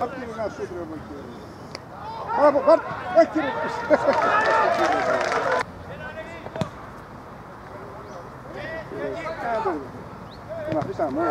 At gibi nasıl duruyor bakıyorum. Ha bu bak bak gibi. Hadi. Tamam, tamam.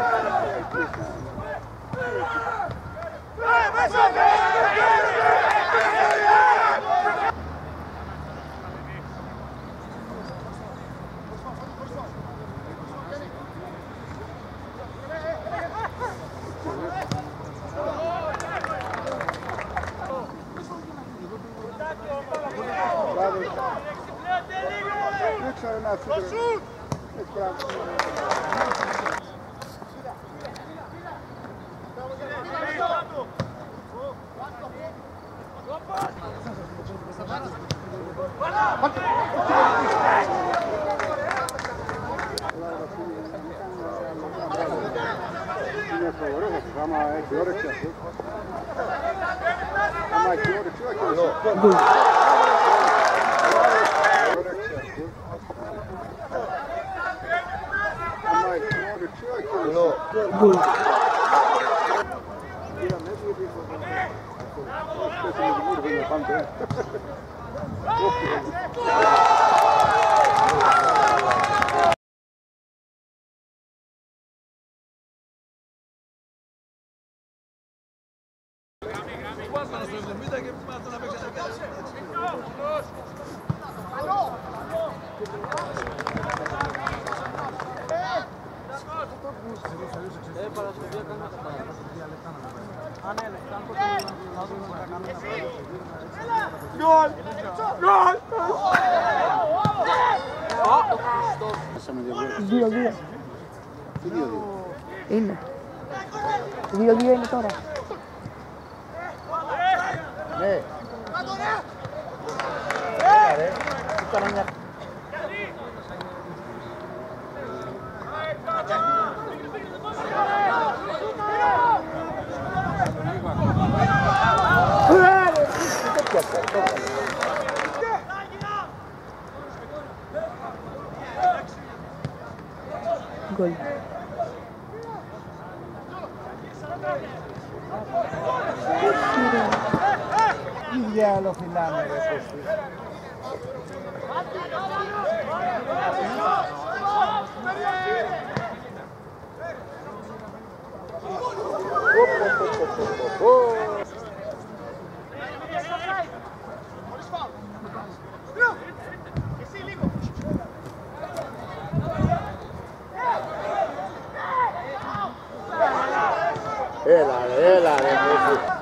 Yksi on näet sutra. Nyt bravo. Sinne favore, sama è Giorgio. Ama Giorgio che の Gracias. Δύο δύο. Τι δύο δύο. Είναι. Δύο δύο είναι τώρα. Ναι. Κάτω ρε. Τι κάνω μια fútbol. Y ya los finales. ဟဲ့လာတယ်ဟဲ့လာတယ်မိုးကြီး